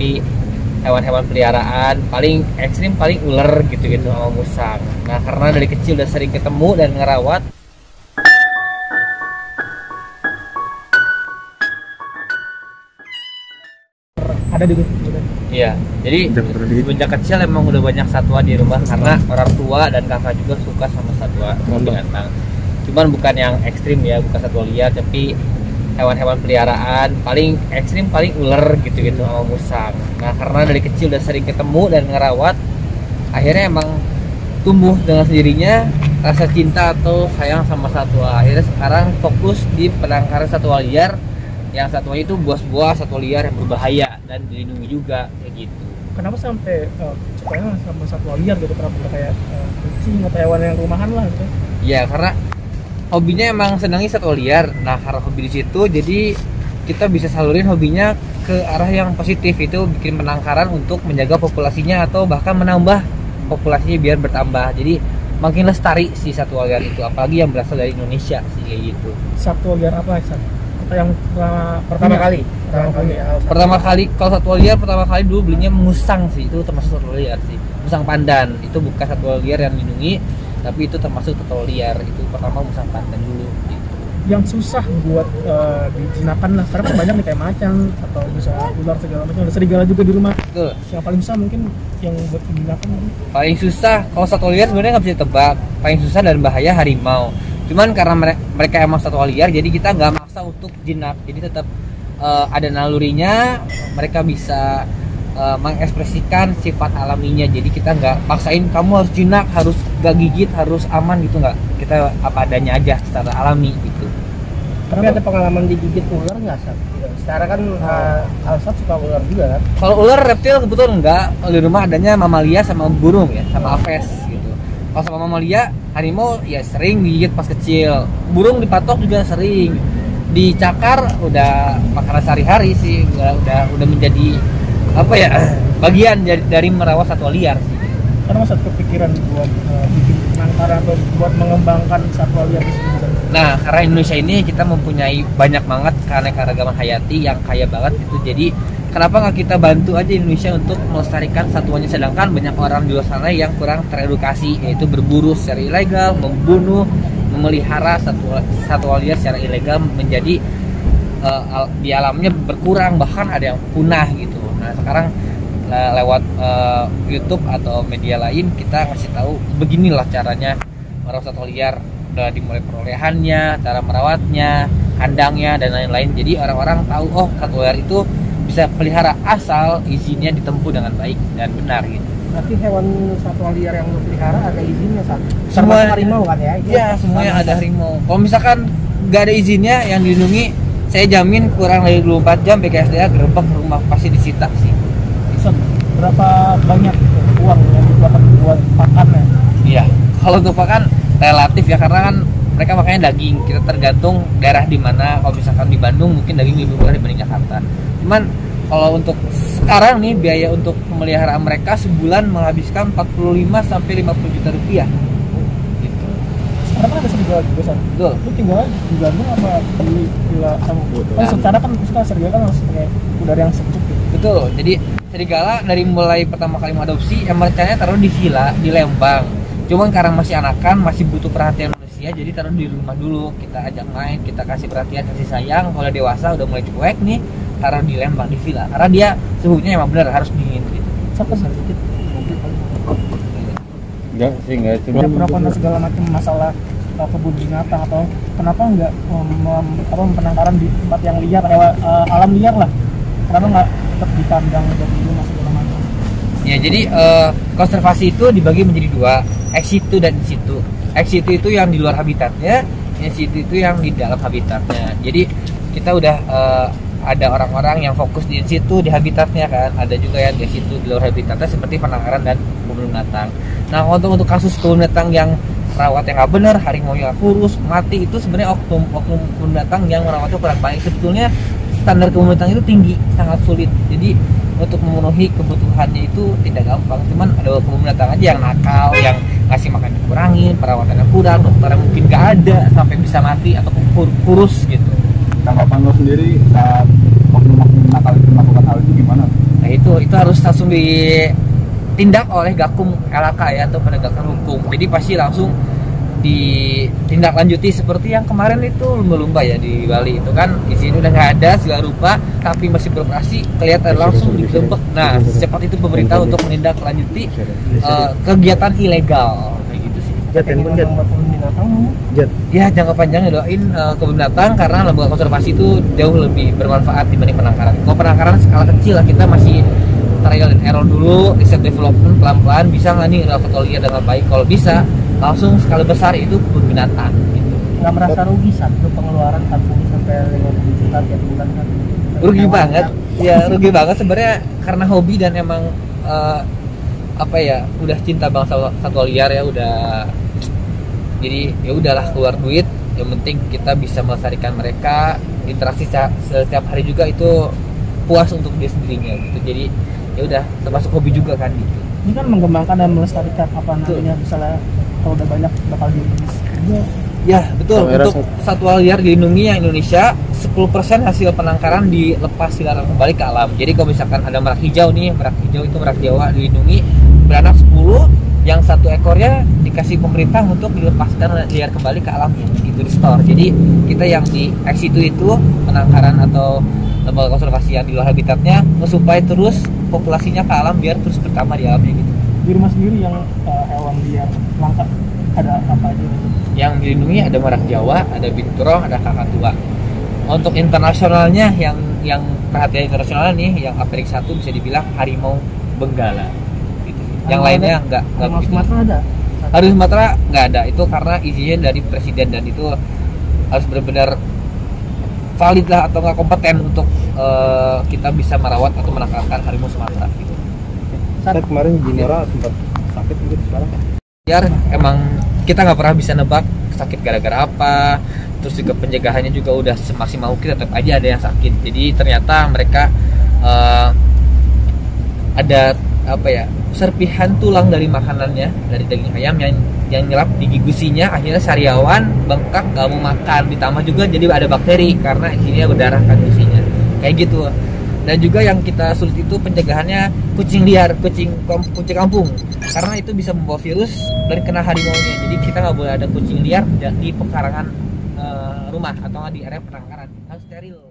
tapi hewan-hewan peliharaan paling ekstrim paling ular gitu-gitu sama musang. Nah karena dari kecil udah sering ketemu dan ngerawat. Ada di Iya, jadi sejak kecil emang udah banyak satwa di rumah karena orang tua dan kakak juga suka sama satwa binatang. Cuman bukan yang ekstrim ya, bukan satwa liar, tapi hewan-hewan peliharaan paling ekstrim paling ular gitu-gitu sama musang. Nah karena dari kecil udah sering ketemu dan ngerawat, akhirnya emang tumbuh dengan sendirinya rasa cinta atau sayang sama satwa. Akhirnya sekarang fokus di penangkaran satwa liar yang satwa itu buas-buas satwa liar yang berbahaya dan dilindungi juga kayak gitu. kenapa sampai uh, sama satwa liar gitu kenapa kayak eh, kucing atau hewan yang rumahan lah gitu Ya karena hobinya emang senangi satwa liar. Nah karena hobi di situ jadi kita bisa salurin hobinya ke arah yang positif itu bikin penangkaran untuk menjaga populasinya atau bahkan menambah populasinya biar bertambah. Jadi makin lestari si satwa liar itu apalagi yang berasal dari Indonesia sih kayak gitu. satwa liar apa San? Atau yang pertama, pertama kali pertama kali ya Pertama kali kalau satwa liar pertama kali dulu belinya musang sih itu termasuk satwa liar sih. Musang pandan itu bukan satwa liar yang dilindungi tapi itu termasuk satwa liar itu pertama musang pandan dulu gitu. yang susah buat eh, dijinakan lah karena banyak nih kayak macan atau bisa ular segala macam ada serigala juga di rumah. Betul. yang paling susah mungkin yang buat dijinakan. Paling susah kalau satwa liar sebenarnya nggak bisa ditebak. Paling susah dan bahaya harimau. Cuman karena mere- mereka emang satwa liar jadi kita nggak maksa untuk jinak jadi tetap eh, ada nalurinya mereka bisa eh, mengekspresikan sifat alaminya jadi kita nggak paksain kamu harus jinak harus gak gigit harus aman gitu nggak kita apa adanya aja secara alami gitu tapi ada pengalaman digigit ular nggak Sat? secara kan uh, Alsat suka ular juga kan Kalau ular reptil kebetulan enggak. Kalau di rumah adanya mamalia sama burung ya, sama aves gitu. Kalau sama mamalia, harimau ya sering digigit pas kecil. Burung dipatok juga sering. Dicakar udah makanan sehari-hari sih, udah udah, udah menjadi apa ya? bagian dari, dari merawat satwa liar sih. karena masa kepikiran buat bikin penangkaran atau buat mengembangkan satwa liar di sini? Nah, karena Indonesia ini kita mempunyai banyak banget keanekaragaman hayati yang kaya banget itu. Jadi, kenapa nggak kita bantu aja Indonesia untuk melestarikan satuannya sedangkan banyak orang di luar sana yang kurang teredukasi yaitu berburu secara ilegal, membunuh, memelihara satwa satwa liar secara ilegal menjadi eh, di alamnya berkurang bahkan ada yang punah gitu. Nah, sekarang le- lewat eh, YouTube atau media lain kita ngasih tahu beginilah caranya merawat satwa liar udah dimulai perolehannya, cara merawatnya, kandangnya dan lain-lain. Jadi orang-orang tahu oh satwa liar itu bisa pelihara asal izinnya ditempuh dengan baik dan benar gitu. berarti hewan satwa liar yang lu pelihara ada izinnya Sat? Semua- harimau kan ya Iya, semuanya ada harimau. Kalau misalkan nggak ada izinnya yang dilindungi, saya jamin kurang dari 24 jam BKSDA gerbek rumah pasti disita sih. Berapa banyak uang yang dikeluarkan buat pakan ya Iya, kalau untuk pakan relatif ya karena kan mereka makanya daging. Kita tergantung daerah di mana. Kalau misalkan di Bandung mungkin daging lebih murah dibanding Jakarta. Cuman kalau untuk sekarang nih biaya untuk pemeliharaan mereka sebulan menghabiskan 45 sampai 50 juta rupiah. Sekarang kan juga Betul. lu tinggal di Bandung apa di villa sama kan secara kan suka serigala kan harus pakai udara yang sejuk gitu Betul. Jadi serigala dari mulai pertama kali mengadopsi yang rencananya taruh di villa di Lembang. Cuman karena masih anakan, masih butuh perhatian manusia, jadi taruh di rumah dulu. Kita ajak main, kita kasih perhatian, kasih sayang. Kalau dewasa udah mulai cuek nih, taruh di Lembang di villa. Karena dia suhunya emang benar harus dingin gitu. sampai sedikit Enggak sih, enggak cuma pernah segala macam masalah uh, kebun binatang atau kenapa nggak um, mem- apa penangkaran di tempat yang liar eh, uh, alam liar lah kenapa nggak tetap di kandang dan rumah segala macam Ya, jadi eh, konservasi itu dibagi menjadi dua, ex situ dan in situ. Ex situ itu yang di luar habitatnya, in situ itu yang di dalam habitatnya. Jadi kita udah eh, ada orang-orang yang fokus di situ di habitatnya kan, ada juga yang di situ di luar habitatnya seperti penangkaran dan kebun binatang. Nah, untuk untuk kasus kebun binatang yang rawat yang nggak benar, harimau yang kurus, mati itu sebenarnya oknum oknum kebun binatang yang merawatnya kurang baik. Sebetulnya standar kebun binatang itu tinggi, sangat sulit. Jadi untuk memenuhi kebutuhannya itu tidak gampang. Cuman ada kebun binatang aja yang nakal, yang ngasih makan dikurangin, perawatannya kurang, dokternya mungkin nggak ada sampai bisa mati atau kur- kurus gitu. tanggapan lo sendiri saat oknum-oknum nakal itu melakukan hal itu gimana? Nah itu langsung ditindak oleh Gakum LHK ya atau penegakan hukum. Jadi pasti langsung ditindaklanjuti seperti yang kemarin itu lumba-lumba ya di Bali itu kan. Di sini udah nggak ada segala rupa tapi masih beroperasi kelihatan langsung digembek nah secepat itu pemerintah untuk menindaklanjuti uh, kegiatan ilegal. Kayak gitu sih. Jat, handphone Jat. Kebun ya jangka panjang doain uh, kebun binatang karena lembaga konservasi itu jauh lebih bermanfaat dibanding penangkaran. Kalau penangkaran skala kecil lah kita masih trial and error dulu riset development pelan-pelan bisa nggak nih rafatolier dengan baik? Kalau bisa langsung skala besar itu kebun binatang gitu. Nggak merasa rugi satu pengeluaran tabung sampai 50 juta tiap bulan kan rugi banget. Ya rugi banget sebenarnya karena hobi dan emang eh, apa ya udah cinta banget sama satwa liar ya udah jadi ya udahlah keluar duit yang penting kita bisa melestarikan mereka interaksi setiap, setiap hari juga itu puas untuk dia sendirinya gitu. Jadi ya udah termasuk hobi juga kan gitu. Ini kan mengembangkan dan melestarikan apa namanya misalnya kalau udah banyak bakal juga Ya betul. Kamera untuk satwa liar dilindungi yang Indonesia 10% hasil penangkaran dilepas dilarang kembali ke alam. Jadi kalau misalkan ada merak hijau nih, merak hijau itu merak Jawa dilindungi beranak 10 yang satu ekornya dikasih pemerintah untuk dilepaskan liar kembali ke alamnya gitu di store. Jadi kita yang di X itu itu penangkaran atau lembaga konservasi yang di luar habitatnya supaya terus populasinya ke alam biar terus bertambah di alamnya gitu. di rumah sendiri yang uh, hewan liar langka ada apa aja yang dilindungi ada merak Jawa, ada binturong, ada kakak tua. Untuk internasionalnya yang yang perhatian internasional nih, yang Amerik satu bisa dibilang harimau benggala. Gitu. Yang Harimau lainnya ada? enggak enggak begitu. Sumatera ada Harimau Sumatera nggak ada. Itu karena izinnya dari presiden dan itu harus benar-benar valid lah atau nggak kompeten untuk eh, kita bisa merawat atau menangkalkan harimau Sumatera gitu. Saya kemarin Jinora sempat sakit gitu sekarang. biar emang kita nggak pernah bisa nebak sakit gara-gara apa terus juga pencegahannya juga udah semaksimal mungkin tetap aja ada yang sakit jadi ternyata mereka eh, ada apa ya serpihan tulang dari makanannya dari daging ayam yang yang nyerap di gigusinya akhirnya sariawan bengkak gak mau makan. Ditambah juga jadi ada bakteri karena isinya berdarah kan gigusinya kayak gitu. Dan juga yang kita sulit itu pencegahannya kucing liar kucing kucing kampung. Karena itu bisa membawa virus dan kena harimaunya. Jadi kita nggak boleh ada kucing liar di- pekarangan eh, rumah atau di area penangkaran. Harus steril